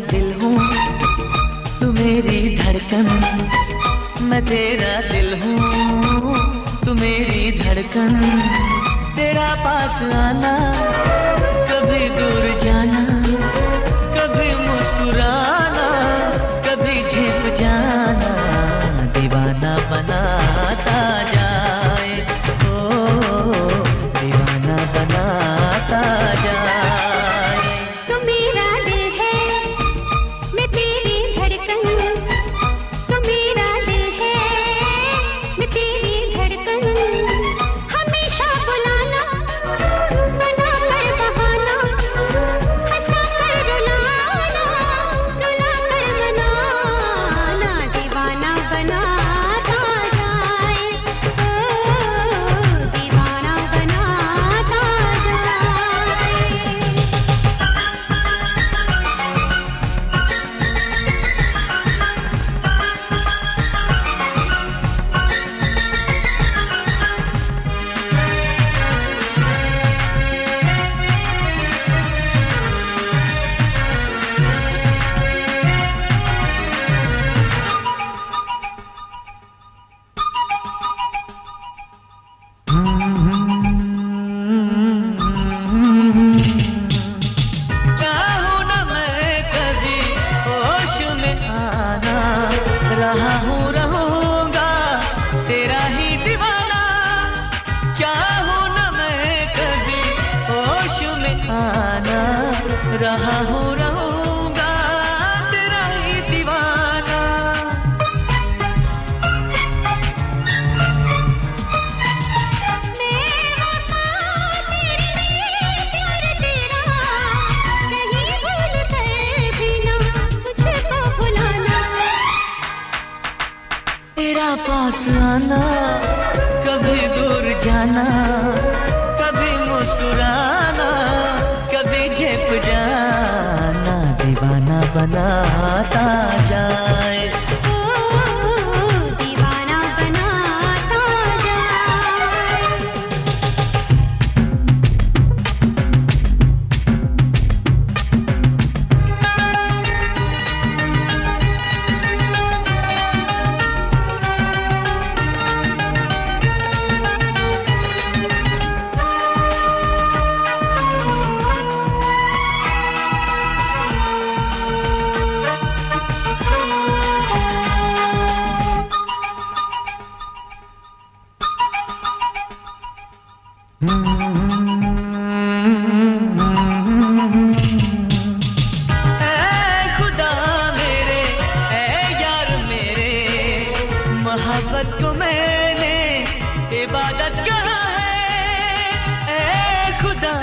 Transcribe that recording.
दिल हूँ, तू मेरी धड़कन। मैं तेरा दिल हूँ, तू मेरी धड़कन। तेरा पास आना, कभी दूर जाना, कभी मुस्कुराना, कभी झेप जाना। दीवाना बनाता जाए चाहूँ न मैं कभी होश में आना। रहा हूँ रहूँगा तेरा ही दीवाना। तेरा पास आना। कभी दूर जाना कभी मुस्कुराना कभी झेप जाना दीवाना बनाता जाए मोहब्बत को इबादत कहा है। ए खुदा